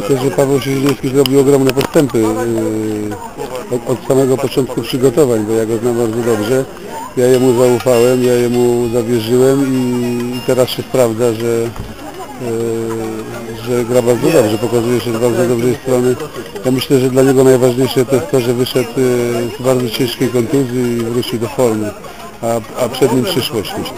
Myślę, że Paweł Siedziński zrobił ogromne postępy y, od, od samego początku przygotowań, bo ja go znam bardzo dobrze. Ja jemu zaufałem, ja jemu zawierzyłem i, teraz się sprawdza, że, y, że gra bardzo dobrze, pokazuje się z bardzo dobrej strony. Ja myślę, że dla niego najważniejsze to jest to, że wyszedł y, z bardzo ciężkiej kontuzji i wrócił do formy, a, a przed nim przyszłość myślę.